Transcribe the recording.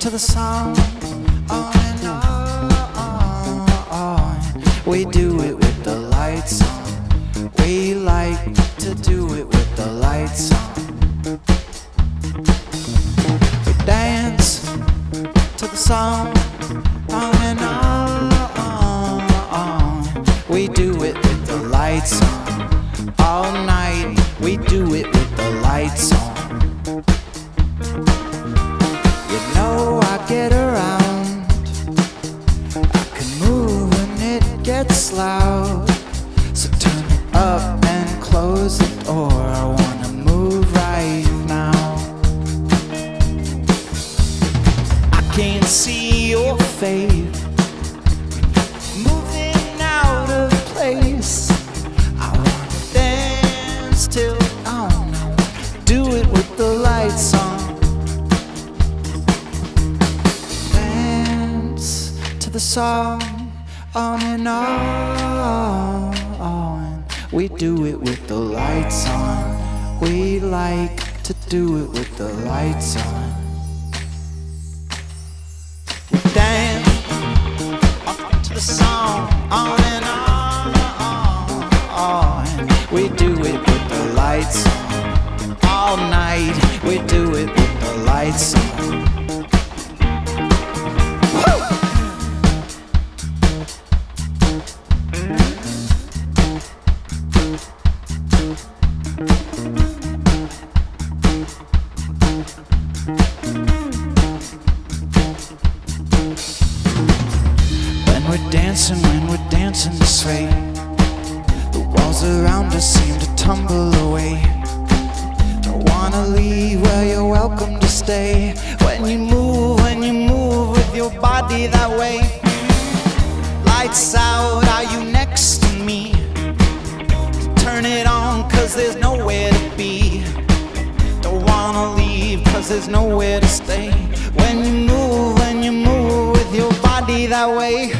to the song, on and on. We do it with the lights on. We like to do it with the lights on. We dance to the song, on and on. We do it with the lights on. All night, we do it with the lights on. Can't see your face. Moving out of place. I wanna dance till dawn. Do it with the lights on. dance to the song on and on. We do it with the lights on. We like to do it with the lights on. We do it with the lights. All night we do it with the lights. When we're dancing, when we're dancing this way, walls around us seem to tumble away. Don't wanna leave, well, you're welcome to stay. When you move, when you move with your body that way. Lights out, are you next to me? Turn it on, cause there's nowhere to be. Don't wanna leave, cause there's nowhere to stay. When you move, when you move with your body that way.